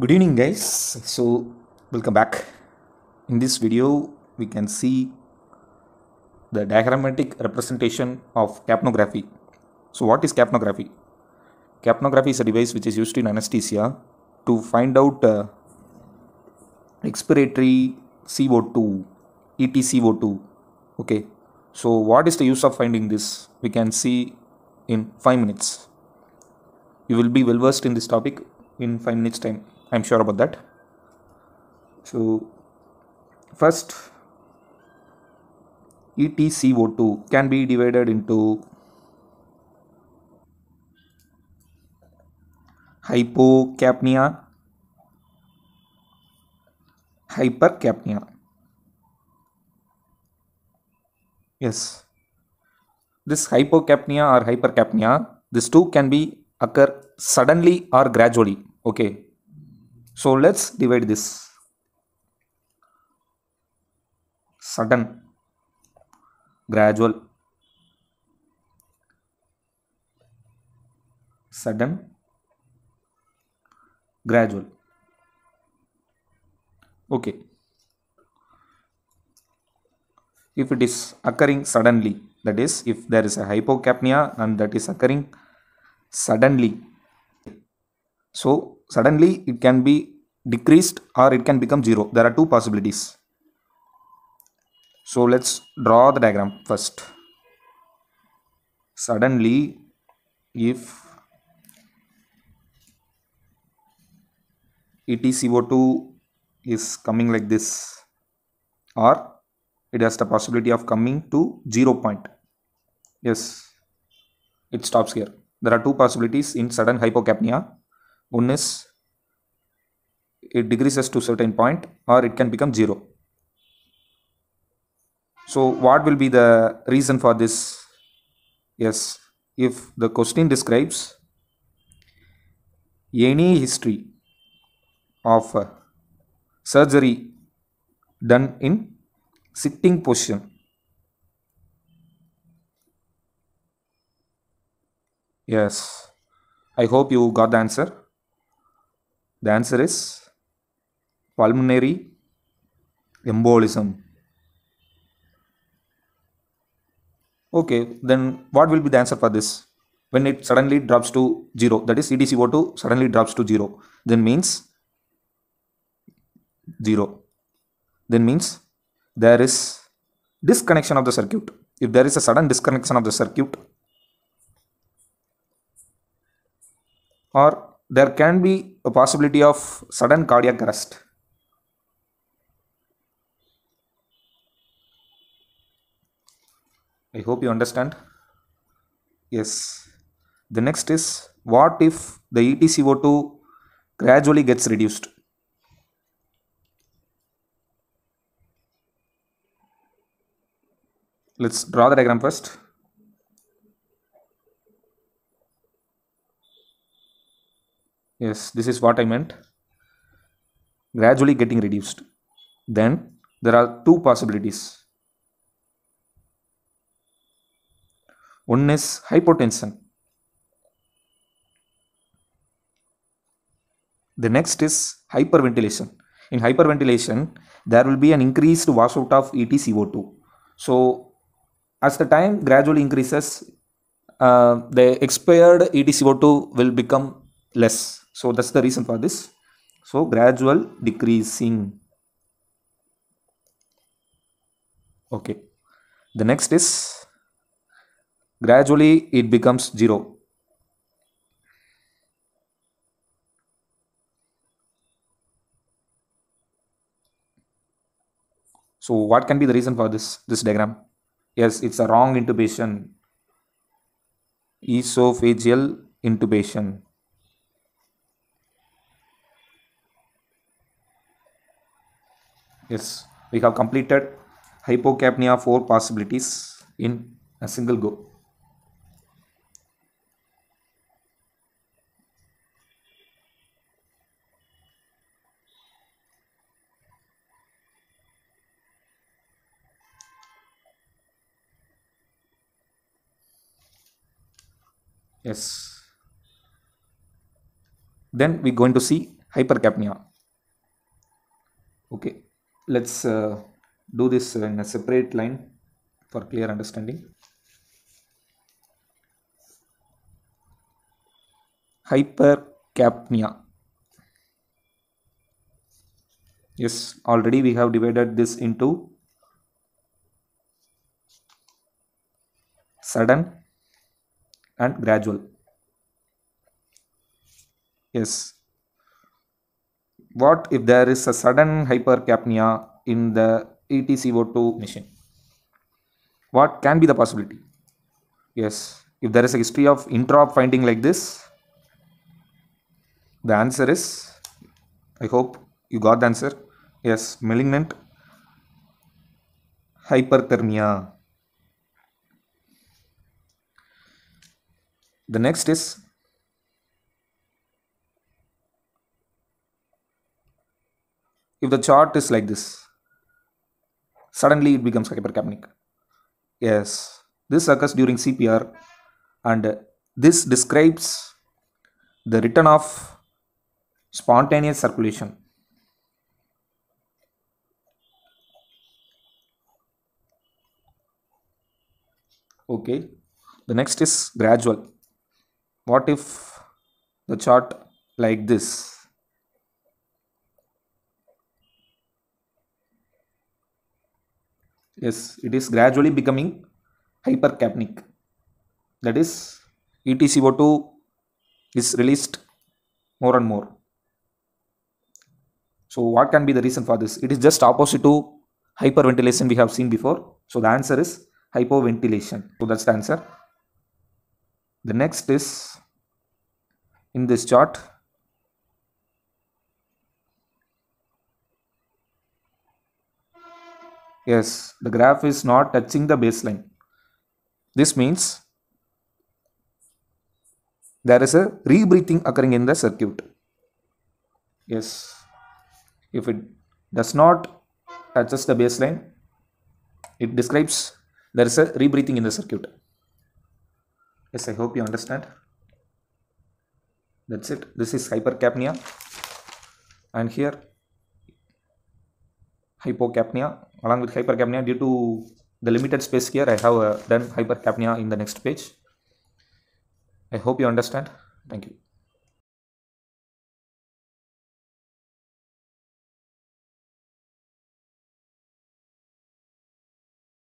good evening guys. So welcome back. In this video we can see the diagrammatic representation of capnography. So what is capnography? Capnography is a device which is used in anesthesia to find out uh, expiratory co2 etco2 okay? So what is the use of finding this? We can see in 5 minutes. You will be well versed in this topic in 5 minutes time i'm sure about that. So first etco2 can be divided into hypocapnia hypercapnia. Yes. This hypocapnia or hypercapnia these two can be occur suddenly or gradually okay so let's divide this. Sudden gradual sudden gradual. Okay. If it is occurring suddenly that is if there is a hypocapnia and that is occurring suddenly. So suddenly it can be decreased or it can become zero. There are two possibilities. So let's draw the diagram first. Suddenly if etco2 is coming like this or it has the possibility of coming to zero point. Yes it stops here. There are two possibilities in sudden hypocapnia one is it decreases to certain point or it can become zero. So what will be the reason for this? Yes if the question describes any history of surgery done in sitting position yes i hope you got the answer the answer is pulmonary embolism. Okay then what will be the answer for this? When it suddenly drops to zero that is etco2 suddenly drops to zero then means zero. Then means there is disconnection of the circuit. If there is a sudden disconnection of the circuit or there can be a possibility of sudden cardiac arrest. I hope you understand. Yes. The next is what if the etco2 gradually gets reduced? Let's draw the diagram first yes this is what i meant. Gradually getting reduced. Then there are two possibilities. One is hypotension. The next is hyperventilation. In hyperventilation there will be an increased washout of etco2 so as the time gradually increases uh, the expired etco2 will become less so that's the reason for this. So gradual decreasing. Okay. The next is gradually it becomes zero. So what can be the reason for this this diagram? Yes it's a wrong intubation. Esophageal intubation yes. We have completed hypocapnia four possibilities in a single go. Yes. Then we're going to see hypercapnia. Okay let's uh, do this in a separate line for clear understanding. Hypercapnia. Yes already we have divided this into sudden and gradual. Yes what if there is a sudden hypercapnia in the etco2 machine. What can be the possibility? Yes. If there is a history of intraop finding like this the answer is i hope you got the answer. Yes malignant hyperthermia. The next is if the chart is like this suddenly it becomes hypercapnic. Yes. This occurs during cpr and this describes the return of spontaneous circulation. Okay. The next is gradual. What if the chart like this yes it is gradually becoming hypercapnic. That is etco2 is released more and more. So what can be the reason for this? It is just opposite to hyperventilation we have seen before. So the answer is hypoventilation. So that's the answer. The next is in this chart yes the graph is not touching the baseline. This means there is a rebreathing occurring in the circuit. Yes. If it does not touches the baseline it describes there is a rebreathing in the circuit. Yes i hope you understand. That's it. This is hypercapnia. And here hypocapnia along with hypercapnia due to the limited space here i have uh, done hypercapnia in the next page. I hope you understand. Thank you